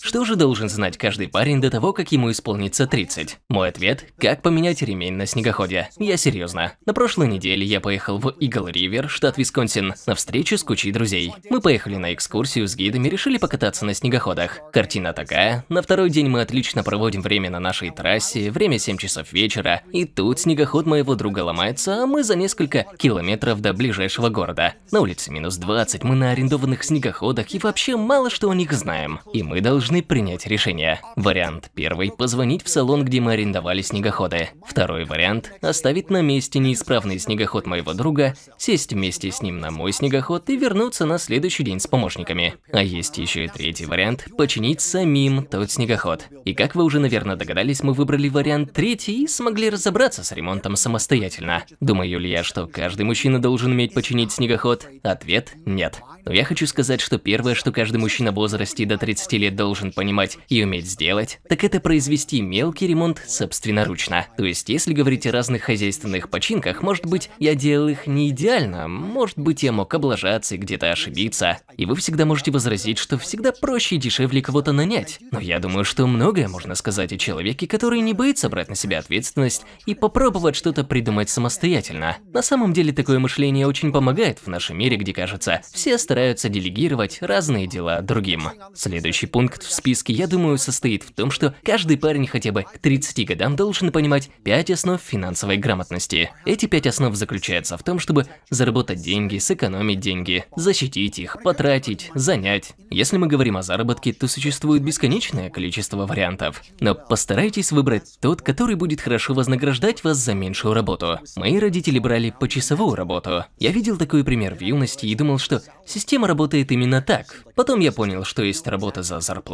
Что же должен знать каждый парень до того, как ему исполнится 30? Мой ответ – как поменять ремень на снегоходе. Я серьезно. На прошлой неделе я поехал в Игл-Ривер, штат Висконсин, на встречу с кучей друзей. Мы поехали на экскурсию с гидами, решили покататься на снегоходах. Картина такая. На второй день мы отлично проводим время на нашей трассе, время 7 часов вечера, и тут снегоход моего друга ломается, а мы за несколько километров до ближайшего города. На улице минус 20, мы на арендованных снегоходах и вообще мало что о них знаем. И мы должны должны принять решение. Вариант первый – позвонить в салон, где мы арендовали снегоходы. Второй вариант – оставить на месте неисправный снегоход моего друга, сесть вместе с ним на мой снегоход и вернуться на следующий день с помощниками. А есть еще и третий вариант – починить самим тот снегоход. И как вы уже, наверное, догадались, мы выбрали вариант третий и смогли разобраться с ремонтом самостоятельно. Думаю ли я, что каждый мужчина должен уметь починить снегоход? Ответ – нет. Но я хочу сказать, что первое, что каждый мужчина в возрасте до 30 лет должен понимать и уметь сделать, так это произвести мелкий ремонт собственноручно. То есть, если говорить о разных хозяйственных починках, может быть, я делал их не идеально, может быть, я мог облажаться и где-то ошибиться. И вы всегда можете возразить, что всегда проще и дешевле кого-то нанять. Но я думаю, что многое можно сказать о человеке, который не боится брать на себя ответственность и попробовать что-то придумать самостоятельно. На самом деле, такое мышление очень помогает в нашем мире, где, кажется, все стараются делегировать разные дела другим. Следующий пункт в списке, я думаю, состоит в том, что каждый парень хотя бы к 30 годам должен понимать 5 основ финансовой грамотности. Эти 5 основ заключаются в том, чтобы заработать деньги, сэкономить деньги, защитить их, потратить, занять. Если мы говорим о заработке, то существует бесконечное количество вариантов. Но постарайтесь выбрать тот, который будет хорошо вознаграждать вас за меньшую работу. Мои родители брали почасовую работу. Я видел такой пример в юности и думал, что Система работает именно так. Потом я понял, что есть работа за зарплату,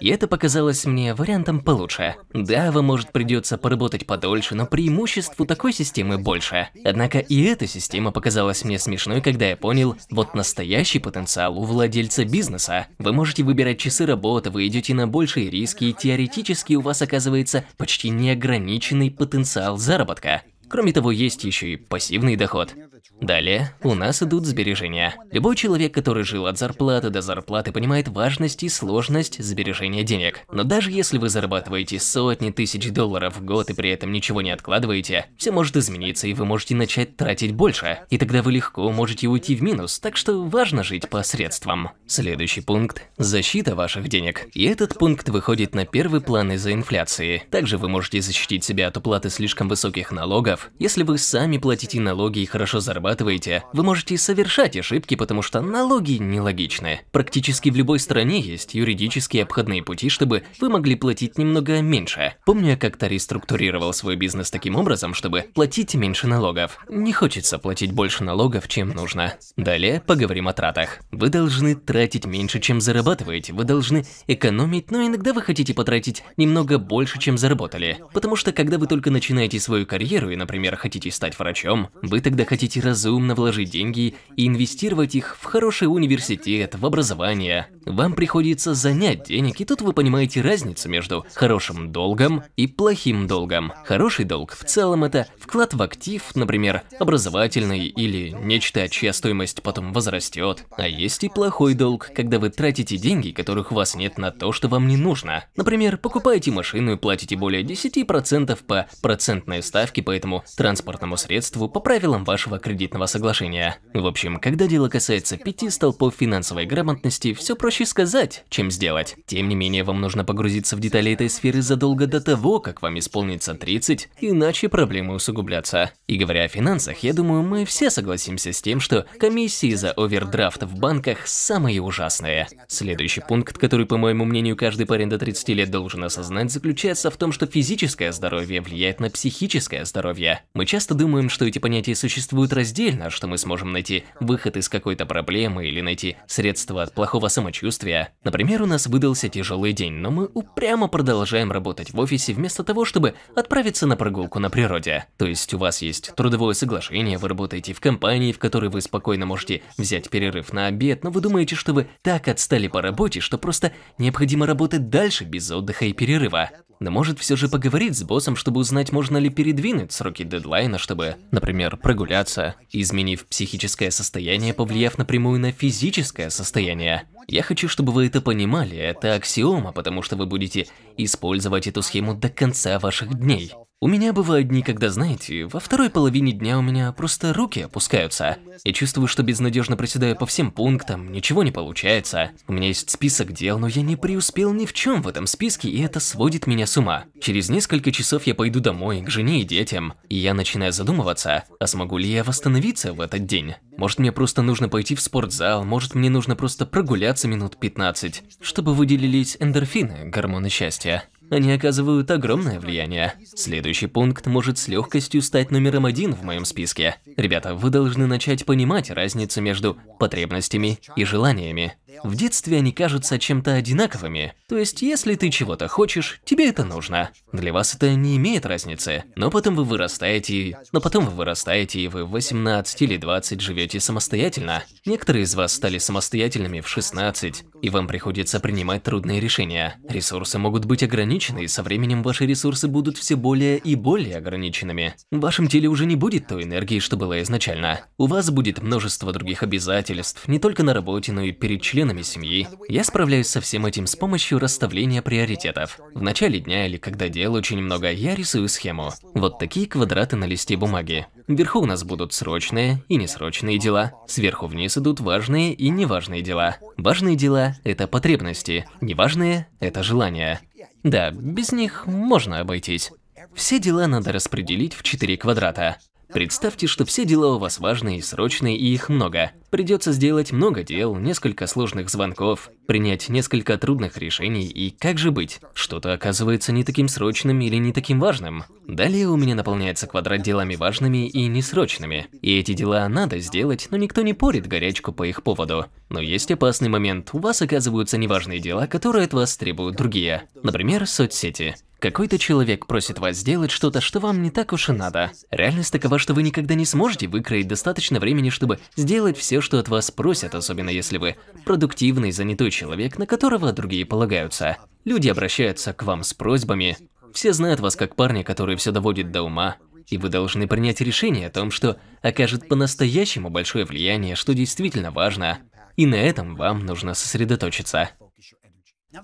и это показалось мне вариантом получше. Да, вам может придется поработать подольше, но преимуществ у такой системы больше. Однако и эта система показалась мне смешной, когда я понял, вот настоящий потенциал у владельца бизнеса. Вы можете выбирать часы работы, вы идете на большие риски, и теоретически у вас оказывается почти неограниченный потенциал заработка. Кроме того, есть еще и пассивный доход. Далее у нас идут сбережения. Любой человек, который жил от зарплаты до зарплаты, понимает важность и сложность сбережения денег. Но даже если вы зарабатываете сотни тысяч долларов в год и при этом ничего не откладываете, все может измениться и вы можете начать тратить больше. И тогда вы легко можете уйти в минус, так что важно жить по средствам. Следующий пункт – защита ваших денег. И этот пункт выходит на первый план из-за инфляции. Также вы можете защитить себя от уплаты слишком высоких налогов, если вы сами платите налоги и хорошо зарабатываете, вы можете совершать ошибки, потому что налоги нелогичны. Практически в любой стране есть юридические обходные пути, чтобы вы могли платить немного меньше. Помню, я как-то реструктурировал свой бизнес таким образом, чтобы платить меньше налогов. Не хочется платить больше налогов, чем нужно. Далее поговорим о тратах. Вы должны тратить меньше, чем зарабатываете. Вы должны экономить, но иногда вы хотите потратить немного больше, чем заработали. Потому что когда вы только начинаете свою карьеру и, например, хотите стать врачом, вы тогда хотите раз разумно вложить деньги и инвестировать их в хороший университет, в образование. Вам приходится занять денег, и тут вы понимаете разницу между хорошим долгом и плохим долгом. Хороший долг в целом это вклад в актив, например, образовательный или нечто, чья стоимость потом возрастет. А есть и плохой долг, когда вы тратите деньги, которых у вас нет на то, что вам не нужно. Например, покупаете машину и платите более 10% по процентной ставке по транспортному средству по правилам вашего кредитного соглашения. В общем, когда дело касается пяти столпов финансовой грамотности, все проще сказать, чем сделать. Тем не менее, вам нужно погрузиться в детали этой сферы задолго до того, как вам исполнится 30, иначе проблемы усугублятся. И говоря о финансах, я думаю, мы все согласимся с тем, что комиссии за овердрафт в банках самые ужасные. Следующий пункт, который, по моему мнению, каждый парень до 30 лет должен осознать, заключается в том, что физическое здоровье влияет на психическое здоровье. Мы часто думаем, что эти понятия существуют раздельно, что мы сможем найти выход из какой-то проблемы или найти средства от плохого самочувствия. Например, у нас выдался тяжелый день, но мы упрямо продолжаем работать в офисе вместо того, чтобы отправиться на прогулку на природе. То есть у вас есть трудовое соглашение, вы работаете в компании, в которой вы спокойно можете взять перерыв на обед, но вы думаете, что вы так отстали по работе, что просто необходимо работать дальше без отдыха и перерыва. но может все же поговорить с боссом, чтобы узнать, можно ли передвинуть сроки дедлайна, чтобы, например, прогуляться, изменив психическое состояние, повлияв напрямую на физическое состояние. Я хочу, чтобы вы это понимали, это аксиома, потому что вы будете использовать эту схему до конца ваших дней. У меня бывают дни, когда, знаете, во второй половине дня у меня просто руки опускаются. Я чувствую, что безнадежно проседаю по всем пунктам, ничего не получается. У меня есть список дел, но я не преуспел ни в чем в этом списке, и это сводит меня с ума. Через несколько часов я пойду домой, к жене и детям, и я начинаю задумываться, а смогу ли я восстановиться в этот день? Может мне просто нужно пойти в спортзал, может мне нужно просто прогуляться минут 15, чтобы выделились эндорфины, гормоны счастья. Они оказывают огромное влияние. Следующий пункт может с легкостью стать номером один в моем списке. Ребята, вы должны начать понимать разницу между потребностями и желаниями. В детстве они кажутся чем-то одинаковыми. То есть, если ты чего-то хочешь, тебе это нужно. Для вас это не имеет разницы. Но потом вы вырастаете, но потом вы вырастаете, и вы в 18 или 20 живете самостоятельно. Некоторые из вас стали самостоятельными в 16, и вам приходится принимать трудные решения. Ресурсы могут быть ограничены, и со временем ваши ресурсы будут все более и более ограниченными. В вашем теле уже не будет той энергии, что была изначально. У вас будет множество других обязательств, не только на работе, но и перед членами членами семьи. Я справляюсь со всем этим с помощью расставления приоритетов. В начале дня или когда дел очень много, я рисую схему. Вот такие квадраты на листе бумаги. Вверху у нас будут срочные и несрочные дела. Сверху вниз идут важные и неважные дела. Важные дела – это потребности, неважные – это желания. Да, без них можно обойтись. Все дела надо распределить в четыре квадрата. Представьте, что все дела у вас важные и срочные, и их много. Придется сделать много дел, несколько сложных звонков, принять несколько трудных решений, и как же быть? Что-то оказывается не таким срочным или не таким важным. Далее у меня наполняется квадрат делами важными и несрочными. И эти дела надо сделать, но никто не порит горячку по их поводу. Но есть опасный момент, у вас оказываются неважные дела, которые от вас требуют другие. Например, соцсети. Какой-то человек просит вас сделать что-то, что вам не так уж и надо. Реальность такова, что вы никогда не сможете выкроить достаточно времени, чтобы сделать все, что от вас просят, особенно если вы продуктивный, занятой человек, на которого другие полагаются. Люди обращаются к вам с просьбами. Все знают вас как парня, который все доводит до ума. И вы должны принять решение о том, что окажет по-настоящему большое влияние, что действительно важно. И на этом вам нужно сосредоточиться.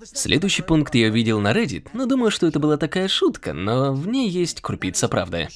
Следующий пункт я увидел на Reddit, но думаю, что это была такая шутка, но в ней есть крупица правды.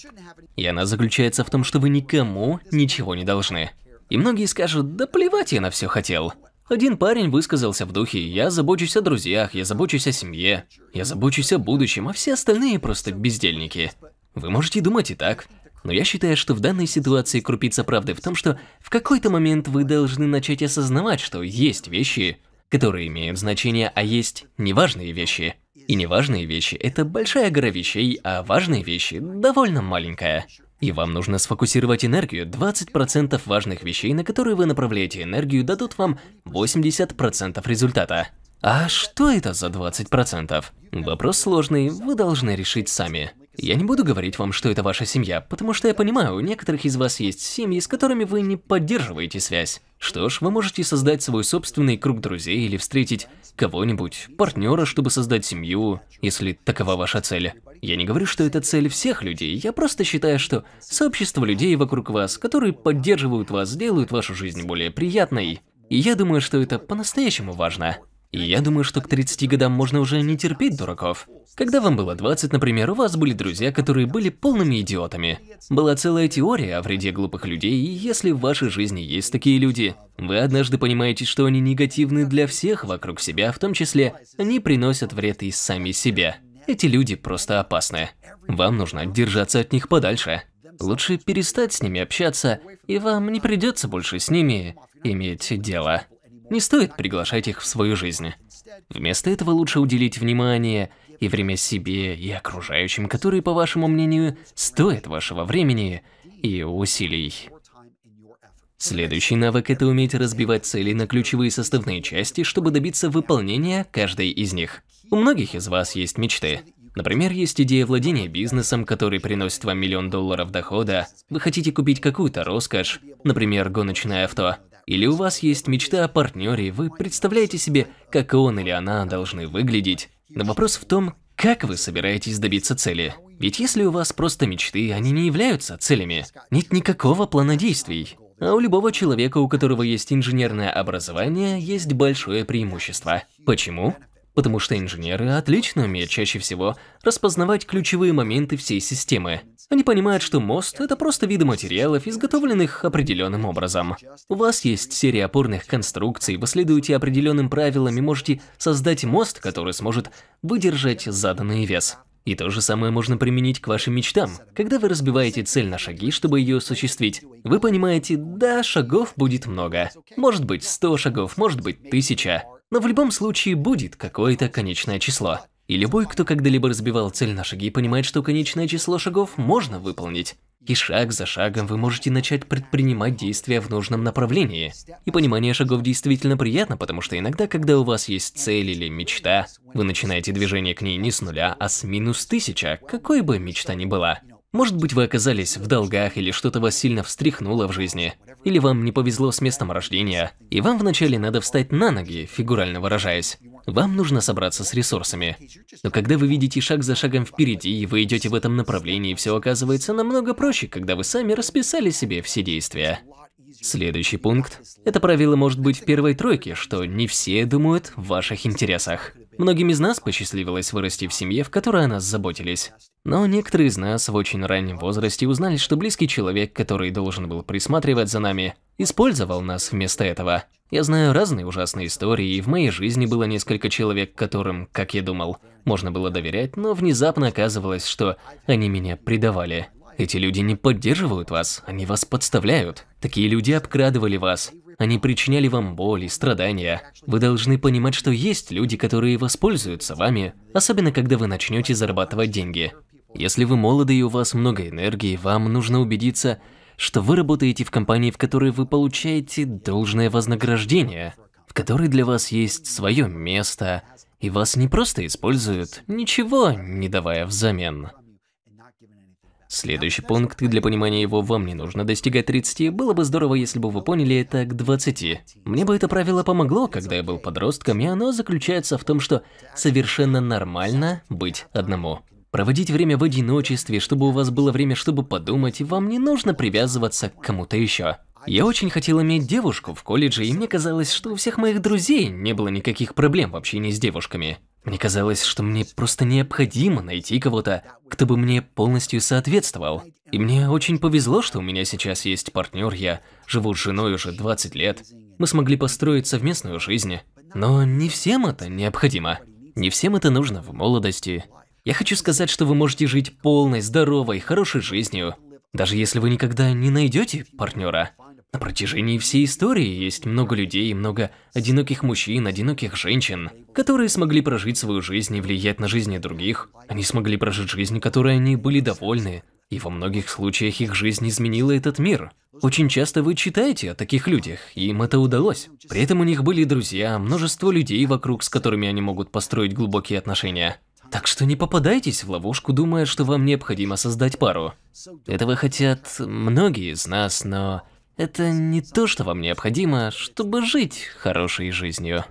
И она заключается в том, что вы никому ничего не должны. И многие скажут, да плевать я на все хотел. Один парень высказался в духе «Я забочусь о друзьях, я забочусь о семье, я забочусь о будущем, а все остальные просто бездельники». Вы можете думать и так. Но я считаю, что в данной ситуации крупица правды в том, что в какой-то момент вы должны начать осознавать, что есть вещи, которые имеют значение, а есть неважные вещи. И неважные вещи – это большая гора вещей, а важные вещи – довольно маленькая. И вам нужно сфокусировать энергию. 20% важных вещей, на которые вы направляете энергию, дадут вам 80% результата. А что это за 20%? Вопрос сложный, вы должны решить сами. Я не буду говорить вам, что это ваша семья, потому что я понимаю, у некоторых из вас есть семьи, с которыми вы не поддерживаете связь. Что ж, вы можете создать свой собственный круг друзей или встретить кого-нибудь, партнера, чтобы создать семью, если такова ваша цель. Я не говорю, что это цель всех людей, я просто считаю, что сообщество людей вокруг вас, которые поддерживают вас, делают вашу жизнь более приятной. И я думаю, что это по-настоящему важно. И я думаю, что к 30 годам можно уже не терпеть дураков. Когда вам было 20, например, у вас были друзья, которые были полными идиотами. Была целая теория о вреде глупых людей, и если в вашей жизни есть такие люди, вы однажды понимаете, что они негативны для всех вокруг себя, в том числе они приносят вред и сами себе. Эти люди просто опасны. Вам нужно держаться от них подальше. Лучше перестать с ними общаться, и вам не придется больше с ними иметь дело. Не стоит приглашать их в свою жизнь. Вместо этого лучше уделить внимание и время себе и окружающим, которые, по вашему мнению, стоят вашего времени и усилий. Следующий навык – это уметь разбивать цели на ключевые составные части, чтобы добиться выполнения каждой из них. У многих из вас есть мечты. Например, есть идея владения бизнесом, который приносит вам миллион долларов дохода. Вы хотите купить какую-то роскошь, например, гоночное авто. Или у вас есть мечта о партнере, вы представляете себе, как он или она должны выглядеть. Но вопрос в том, Как вы собираетесь добиться цели? Ведь если у вас просто мечты, они не являются целями. Нет никакого плана действий. А у любого человека, у которого есть инженерное образование, есть большое преимущество. Почему? Потому что инженеры отлично умеют чаще всего распознавать ключевые моменты всей системы. Они понимают, что мост – это просто виды материалов, изготовленных определенным образом. У вас есть серия опорных конструкций, вы следуете определенным правилам и можете создать мост, который сможет выдержать заданный вес. И то же самое можно применить к вашим мечтам. Когда вы разбиваете цель на шаги, чтобы ее осуществить, вы понимаете, да, шагов будет много. Может быть 100 шагов, может быть 1000. Но в любом случае будет какое-то конечное число. И любой, кто когда-либо разбивал цель на шаги, понимает, что конечное число шагов можно выполнить. И шаг за шагом вы можете начать предпринимать действия в нужном направлении. И понимание шагов действительно приятно, потому что иногда, когда у вас есть цель или мечта, вы начинаете движение к ней не с нуля, а с минус тысяча, какой бы мечта ни была. Может быть, вы оказались в долгах или что-то вас сильно встряхнуло в жизни. Или вам не повезло с местом рождения, и вам вначале надо встать на ноги, фигурально выражаясь. Вам нужно собраться с ресурсами. Но когда вы видите шаг за шагом впереди, и вы идете в этом направлении, все оказывается намного проще, когда вы сами расписали себе все действия. Следующий пункт. Это правило может быть в первой тройке, что не все думают в ваших интересах. Многим из нас посчастливилось вырасти в семье, в которой о нас заботились. Но некоторые из нас в очень раннем возрасте узнали, что близкий человек, который должен был присматривать за нами, использовал нас вместо этого. Я знаю разные ужасные истории, и в моей жизни было несколько человек, которым, как я думал, можно было доверять, но внезапно оказывалось, что они меня предавали. Эти люди не поддерживают вас, они вас подставляют. Такие люди обкрадывали вас, они причиняли вам боль и страдания. Вы должны понимать, что есть люди, которые воспользуются вами, особенно когда вы начнете зарабатывать деньги. Если вы молоды и у вас много энергии, вам нужно убедиться, что вы работаете в компании, в которой вы получаете должное вознаграждение, в которой для вас есть свое место, и вас не просто используют, ничего не давая взамен. Следующий пункт, и для понимания его вам не нужно достигать 30, было бы здорово, если бы вы поняли это к 20. Мне бы это правило помогло, когда я был подростком, и оно заключается в том, что совершенно нормально быть одному. Проводить время в одиночестве, чтобы у вас было время, чтобы подумать, и вам не нужно привязываться к кому-то еще. Я очень хотел иметь девушку в колледже, и мне казалось, что у всех моих друзей не было никаких проблем в общении с девушками. Мне казалось, что мне просто необходимо найти кого-то, кто бы мне полностью соответствовал. И мне очень повезло, что у меня сейчас есть партнер, я живу с женой уже 20 лет. Мы смогли построить совместную жизнь. Но не всем это необходимо. Не всем это нужно в молодости. Я хочу сказать, что вы можете жить полной, здоровой, хорошей жизнью, даже если вы никогда не найдете партнера. На протяжении всей истории есть много людей, много одиноких мужчин, одиноких женщин, которые смогли прожить свою жизнь и влиять на жизни других. Они смогли прожить жизнь, которой они были довольны, и во многих случаях их жизнь изменила этот мир. Очень часто вы читаете о таких людях, и им это удалось. При этом у них были друзья, множество людей вокруг, с которыми они могут построить глубокие отношения. Так что не попадайтесь в ловушку, думая, что вам необходимо создать пару. Этого хотят многие из нас, но это не то, что вам необходимо, чтобы жить хорошей жизнью.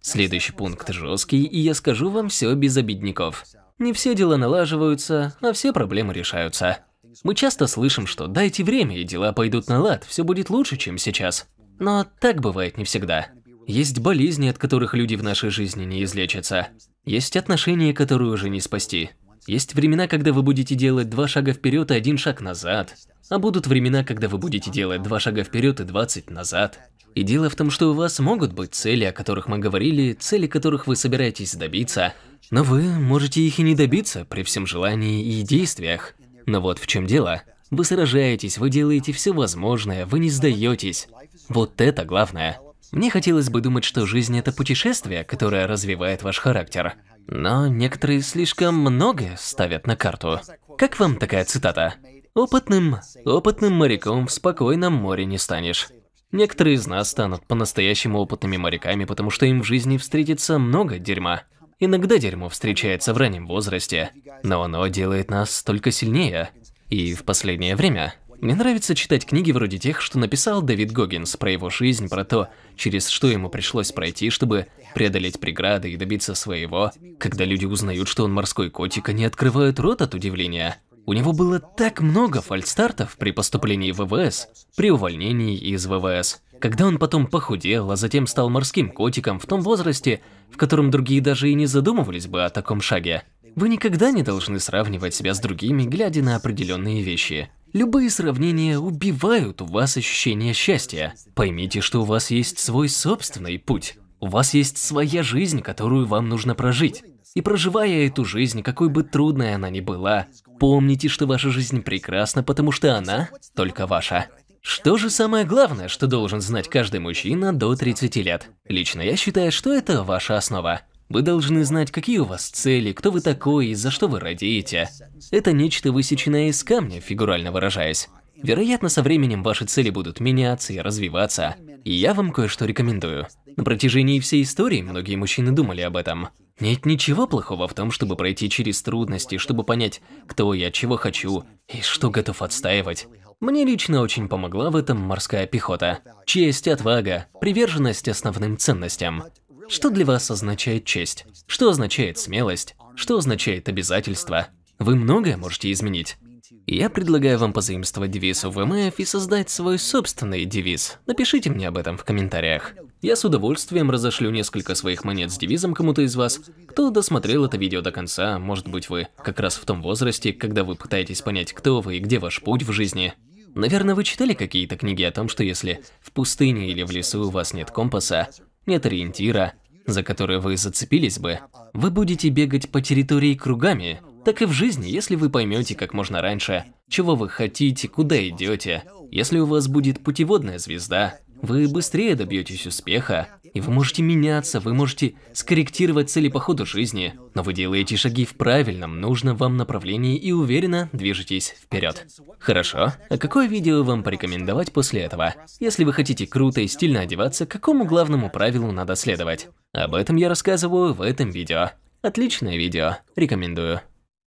Следующий пункт жесткий, и я скажу вам все без обидников. Не все дела налаживаются, а все проблемы решаются. Мы часто слышим, что дайте время, и дела пойдут на лад, все будет лучше, чем сейчас. Но так бывает не всегда. Есть болезни, от которых люди в нашей жизни не излечатся. Есть отношения, которые уже не спасти. Есть времена, когда вы будете делать два шага вперед и один шаг назад. А будут времена, когда вы будете делать два шага вперед и 20 назад. И дело в том, что у вас могут быть цели, о которых мы говорили, цели которых вы собираетесь добиться, но вы можете их и не добиться при всем желании и действиях. Но вот в чем дело. Вы сражаетесь, вы делаете все возможное, вы не сдаетесь. Вот это главное. Мне хотелось бы думать, что жизнь это путешествие, которое развивает ваш характер. Но некоторые слишком многое ставят на карту. Как вам такая цитата? Опытным, опытным моряком в спокойном море не станешь. Некоторые из нас станут по-настоящему опытными моряками, потому что им в жизни встретится много дерьма. Иногда дерьмо встречается в раннем возрасте, но оно делает нас только сильнее. И в последнее время Мне нравится читать книги вроде тех, что написал Дэвид Гоггинс про его жизнь, про то, через что ему пришлось пройти, чтобы преодолеть преграды и добиться своего. Когда люди узнают, что он морской котик, они открывают рот от удивления. У него было так много фальстартов при поступлении в ВВС, при увольнении из ВВС. Когда он потом похудел, а затем стал морским котиком в том возрасте, в котором другие даже и не задумывались бы о таком шаге. Вы никогда не должны сравнивать себя с другими, глядя на определенные вещи. Любые сравнения убивают у вас ощущение счастья. Поймите, что у вас есть свой собственный путь. У вас есть своя жизнь, которую вам нужно прожить. И проживая эту жизнь, какой бы трудной она ни была, помните, что ваша жизнь прекрасна, потому что она только ваша. Что же самое главное, что должен знать каждый мужчина до 30 лет? Лично я считаю, что это ваша основа. Вы должны знать, какие у вас цели, кто вы такой и за что вы радеете. Это нечто высеченное из камня, фигурально выражаясь. Вероятно, со временем ваши цели будут меняться и развиваться. И я вам кое-что рекомендую. На протяжении всей истории многие мужчины думали об этом. Нет ничего плохого в том, чтобы пройти через трудности, чтобы понять, кто я, чего хочу и что готов отстаивать. Мне лично очень помогла в этом морская пехота. Честь, отвага, приверженность основным ценностям. Что для вас означает честь? Что означает смелость? Что означает обязательство? Вы многое можете изменить. Я предлагаю вам позаимствовать девиз ВМФ и создать свой собственный девиз. Напишите мне об этом в комментариях. Я с удовольствием разошлю несколько своих монет с девизом кому-то из вас, кто досмотрел это видео до конца, может быть вы как раз в том возрасте, когда вы пытаетесь понять, кто вы и где ваш путь в жизни. Наверное, вы читали какие-то книги о том, что если в пустыне или в лесу у вас нет компаса, нет ориентира, за который вы зацепились бы, вы будете бегать по территории кругами. Так и в жизни, если вы поймете как можно раньше, чего вы хотите, куда идете. Если у вас будет путеводная звезда, вы быстрее добьетесь успеха, и вы можете меняться, вы можете скорректировать цели по ходу жизни, но вы делаете шаги в правильном, нужном вам направлении и уверенно движетесь вперед. Хорошо, а какое видео вам порекомендовать после этого? Если вы хотите круто и стильно одеваться, какому главному правилу надо следовать? Об этом я рассказываю в этом видео. Отличное видео, рекомендую.